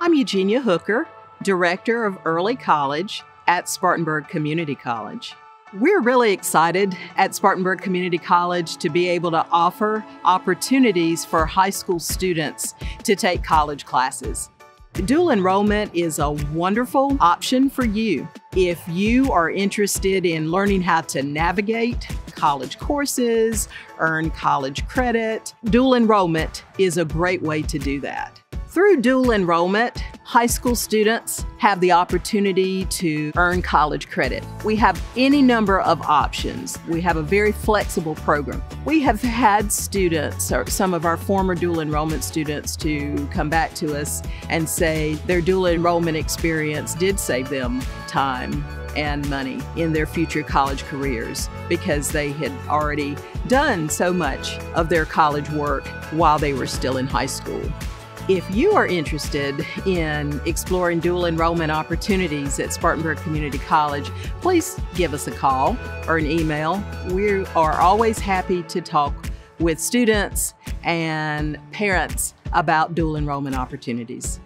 I'm Eugenia Hooker, Director of Early College at Spartanburg Community College. We're really excited at Spartanburg Community College to be able to offer opportunities for high school students to take college classes. Dual enrollment is a wonderful option for you if you are interested in learning how to navigate college courses, earn college credit. Dual enrollment is a great way to do that. Through dual enrollment, high school students have the opportunity to earn college credit. We have any number of options. We have a very flexible program. We have had students, or some of our former dual enrollment students, to come back to us and say their dual enrollment experience did save them time and money in their future college careers because they had already done so much of their college work while they were still in high school. If you are interested in exploring dual enrollment opportunities at Spartanburg Community College, please give us a call or an email. We are always happy to talk with students and parents about dual enrollment opportunities.